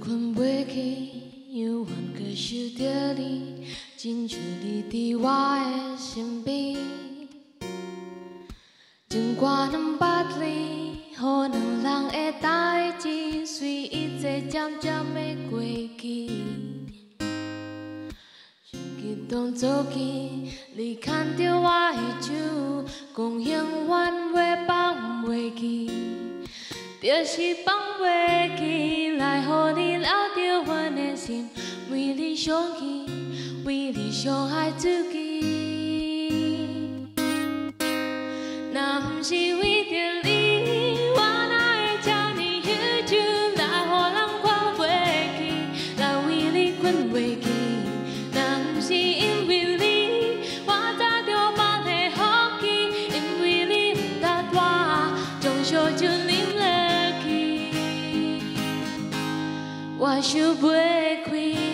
困袂去，犹原搁想着你，亲像你伫我的身边。情歌两百字，予两人的代志，随一切渐渐的过去。想起当初起，你牵着我的手，讲永远袂放袂记，就是放袂你想起，为你伤害自己。若不是为着你，我哪会这呢忧愁，来予人看袂起，来为你困袂去。若不是因为你，我早就放下放弃，因为你不答我，将烧酒啉落去，我想袂开。